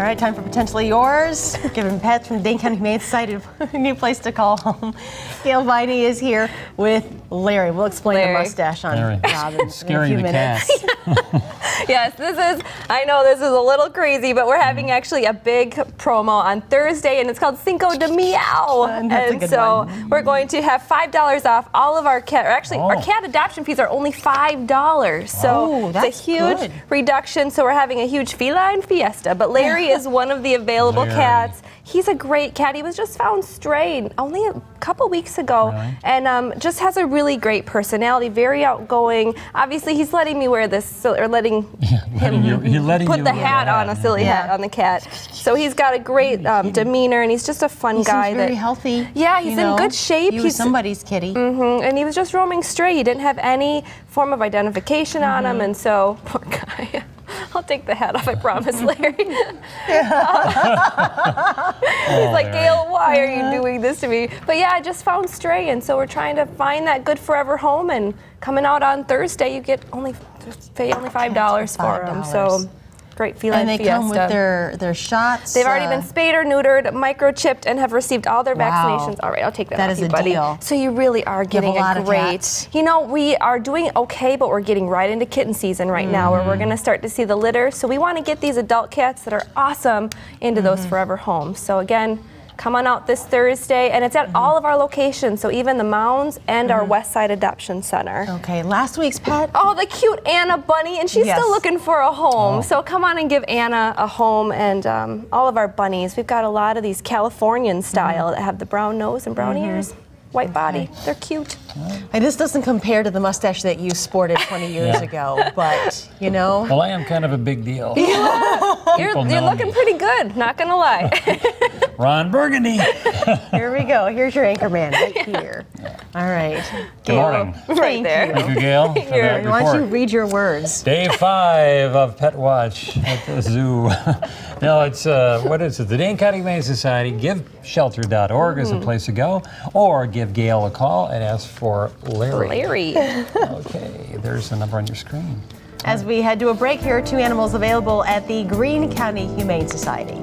All right, time for potentially yours. Giving pets from Dane County Humane Society a new place to call home. Gail Viney is here with Larry. We'll explain Larry. the mustache on Larry. Robin in a Scaring few the minutes. Yes, this is, I know this is a little crazy, but we're having mm-hmm. actually a big promo on Thursday, and it's called Cinco de Meow. Uh, and and so one. we're going to have $5 off all of our cat, or actually, our Oh. cat adoption fees are only $5. So Oh, it's that's a huge good. reduction. So we're having a huge feline fiesta. But Larry is one of the available Larry. cats. He's a great cat. He was just found strayed only a couple weeks ago, Really? and um, just has a really great personality. Very outgoing. Obviously, he's letting me wear this, or letting letting you, he letting put you the hat on, a silly Yeah. hat on the cat. So he's got a great um, demeanor, and he's just a fun He guy. seems very that, healthy. Yeah, he's you in know. good shape. He was He's- somebody's kitty. Mhm, And he was just roaming stray. He didn't have any form of identification on Mm-hmm. him, and so poor guy. Take the hat off, I promise, Larry. He's like, Gail, why are you doing this to me? But yeah, I just found stray, and so we're trying to find that good forever home. And coming out on Thursday, you get only pay only five dollars for them. So great feline And they fiesta. come with their, their shots. They've already uh, been spayed or neutered, microchipped, and have received all their Wow. vaccinations. All right, I'll take that. That off is you, a buddy. deal. So you really are getting a of great. You know, we are doing okay, but we're getting right into kitten season right now, where we're Mm. going to start to see the litter. So we want to get these adult cats that are awesome into those Mm-hmm. forever homes. So again. Come on out this Thursday, and it's at Mm-hmm. all of our locations, so even the Mounds and our West Side Adoption Center. Okay, last week's pet. Oh, the cute Anna bunny, and she's Yes. still looking for a home. Oh. So come on and give Anna a home, and um, all of our bunnies. We've got a lot of these Californian style that have the brown nose and brown ears, white body. Okay. They're cute. And this doesn't compare to the mustache that you sported 20 years Yeah. ago, but you know. Well, I am kind of a big deal. You're, you're looking me. pretty good. Not gonna lie. Ron Burgundy. Here we go. Here's your anchor man right here. All right. Good morning. right Thank there. you. Thank you, Gail, for You're- that Why don't you report. read your words? Day five of Pet Watch at the zoo. no, it's uh, what is it? The Dane County Humane Society. GiveShelter.org is a place to go, or give Gail a call and ask for Larry. Larry. Okay, there's the number on your screen. As we head to a break, here are two animals available at the Greene County Humane Society.